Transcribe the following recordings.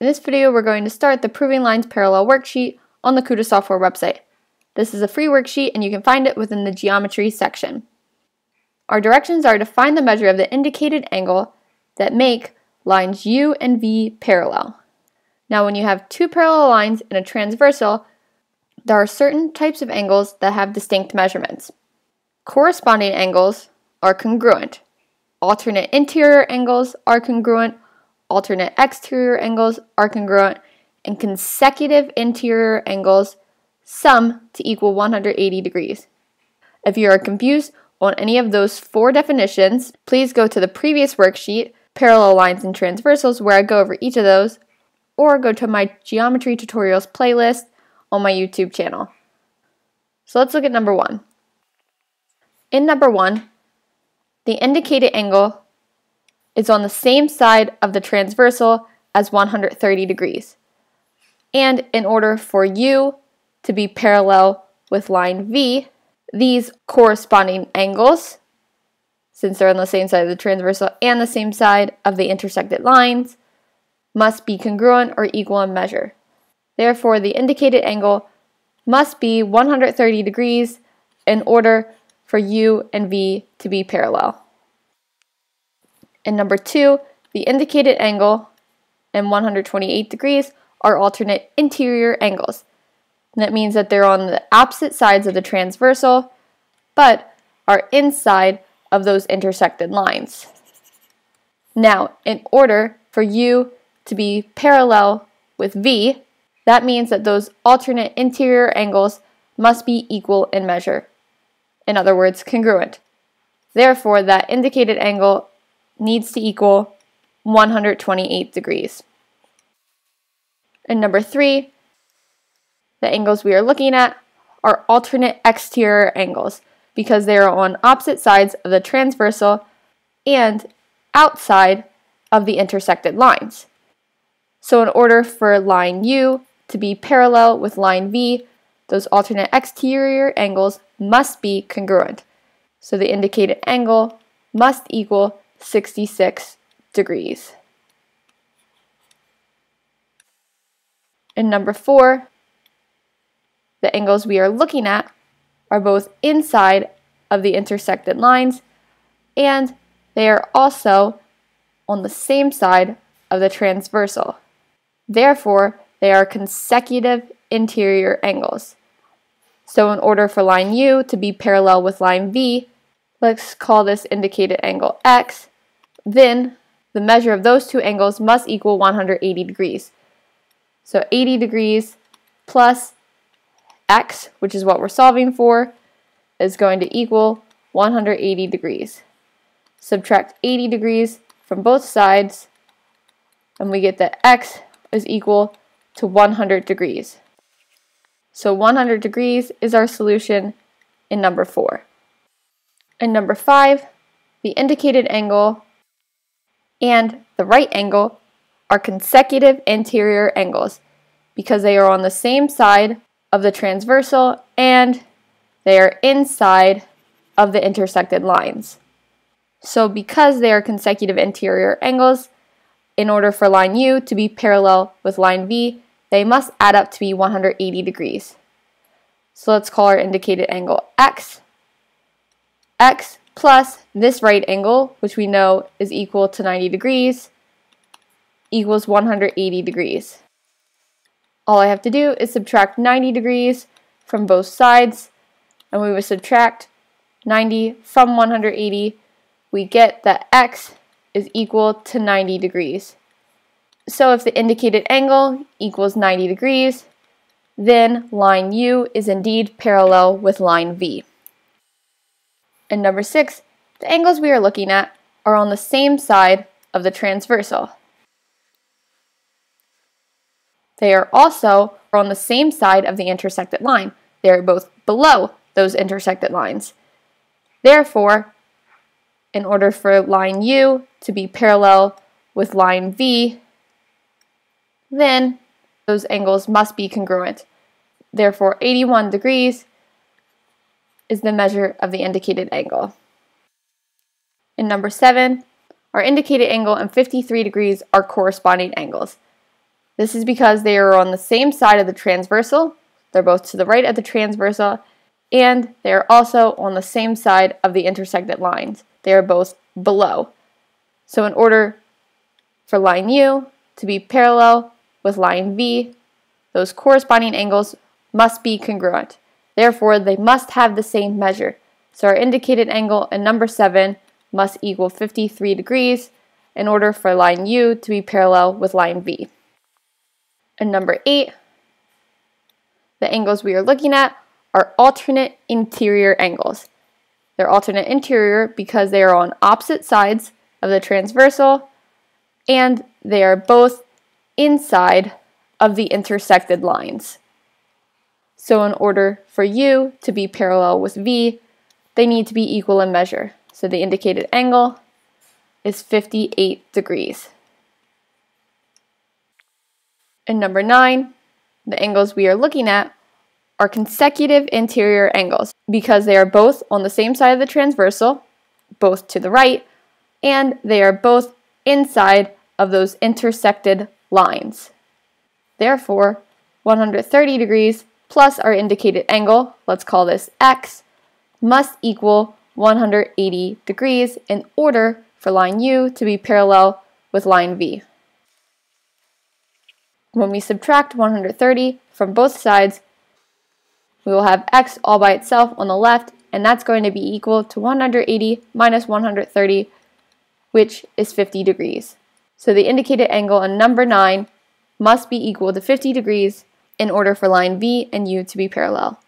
In this video, we're going to start the Proving Lines Parallel worksheet on the Kuta Software website. This is a free worksheet and you can find it within the Geometry section. Our directions are to find the measure of the indicated angle that make lines U and V parallel. Now when you have two parallel lines and a transversal, there are certain types of angles that have distinct measurements. Corresponding angles are congruent. Alternate interior angles are congruent, alternate exterior angles are congruent, and consecutive interior angles sum to equal 180 degrees. If you are confused on any of those four definitions, please go to the previous worksheet, Parallel Lines and Transversals, where I go over each of those, or go to my Geometry Tutorials playlist on my YouTube channel. So let's look at number one. In number one, the indicated angle is on the same side of the transversal as 130 degrees. And in order for U to be parallel with line V, these corresponding angles, since they're on the same side of the transversal and the same side of the intersected lines, must be congruent or equal in measure. Therefore, the indicated angle must be 130 degrees in order for U and V to be parallel. And number two, the indicated angle and 128 degrees are alternate interior angles. And that means that they're on the opposite sides of the transversal, but are inside of those intersected lines. Now, in order for U to be parallel with V, that means that those alternate interior angles must be equal in measure. In other words, congruent. Therefore, that indicated angle needs to equal 128 degrees. And number three, the angles we are looking at are alternate exterior angles because they are on opposite sides of the transversal and outside of the intersected lines. So in order for line U to be parallel with line V, those alternate exterior angles must be congruent. So the indicated angle must equal 66 degrees. And number four, the angles we are looking at are both inside of the intersected lines and they are also on the same side of the transversal. Therefore, they are consecutive interior angles. So in order for line U to be parallel with line V, let's call this indicated angle X, then the measure of those two angles must equal 180 degrees. So 80 degrees plus X, which is what we're solving for, is going to equal 180 degrees. Subtract 80 degrees from both sides, and we get that X is equal to 100 degrees. So 100 degrees is our solution in number 4. In number 5, the indicated angle and the right angle are consecutive interior angles because they are on the same side of the transversal and they are inside of the intersected lines. So because they are consecutive interior angles, in order for line U to be parallel with line V, they must add up to be 180 degrees. So let's call our indicated angle X. X plus this right angle, which we know is equal to 90 degrees, equals 180 degrees. All I have to do is subtract 90 degrees from both sides, and we would subtract 90 from 180. We get that x is equal to 90 degrees. So if the indicated angle equals 90 degrees, then line U is indeed parallel with line V. And number six, the angles we are looking at are on the same side of the transversal. They are also on the same side of the intersected line. They are both below those intersected lines. Therefore, in order for line U to be parallel with line V, then those angles must be congruent. Therefore, 81 degrees is the measure of the indicated angle. In number 7, our indicated angle and 53 degrees are corresponding angles. This is because they are on the same side of the transversal, they're both to the right of the transversal, and they are also on the same side of the intersected lines. They are both below. So in order for line U to be parallel with line V, those corresponding angles must be congruent. Therefore, they must have the same measure. So our indicated angle in number 7 must equal 53 degrees in order for line U to be parallel with line V. And number 8, the angles we are looking at are alternate interior angles. They're alternate interior because they are on opposite sides of the transversal and they are both inside of the intersected lines. So in order for U to be parallel with V, they need to be equal in measure. So the indicated angle is 58 degrees. And number 9, the angles we are looking at are consecutive interior angles because they are both on the same side of the transversal, both to the right, and they are both inside of those intersected lines. Therefore, 130 degrees plus our indicated angle, let's call this x, must equal 180 degrees in order for line U to be parallel with line V. When we subtract 130 from both sides, we will have x all by itself on the left, and that's going to be equal to 180 minus 130, which is 50 degrees. So the indicated angle in number 9 must be equal to 50 degrees in order for line V and U to be parallel.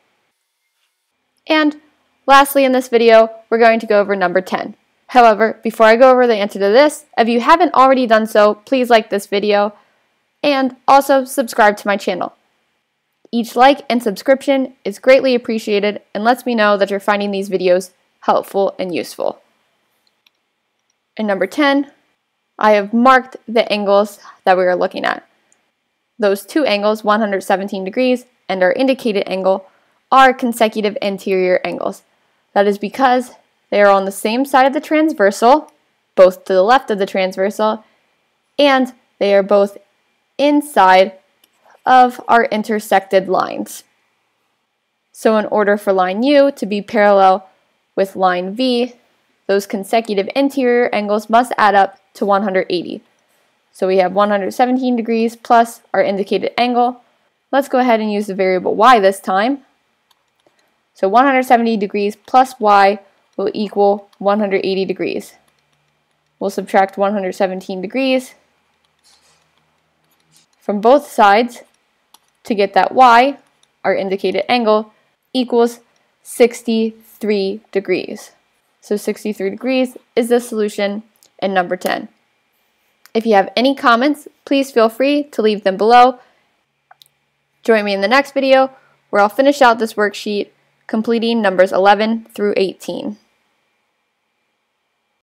And lastly in this video, we're going to go over number 10. However, before I go over the answer to this, if you haven't already done so, please like this video and also subscribe to my channel. Each like and subscription is greatly appreciated and lets me know that you're finding these videos helpful and useful. And number 10, I have marked the angles that we are looking at. Those two angles, 117 degrees and our indicated angle, are consecutive interior angles. That is because they are on the same side of the transversal, both to the left of the transversal, and they are both inside of our intersected lines. So in order for line U to be parallel with line V, those consecutive interior angles must add up to 180. So we have 117 degrees plus our indicated angle. Let's go ahead and use the variable y this time. So 170 degrees plus y will equal 180 degrees. We'll subtract 117 degrees from both sides to get that y, our indicated angle, equals 63 degrees. So 63 degrees is the solution in number 10. If you have any comments, please feel free to leave them below. Join me in the next video where I'll finish out this worksheet completing numbers 11 through 18.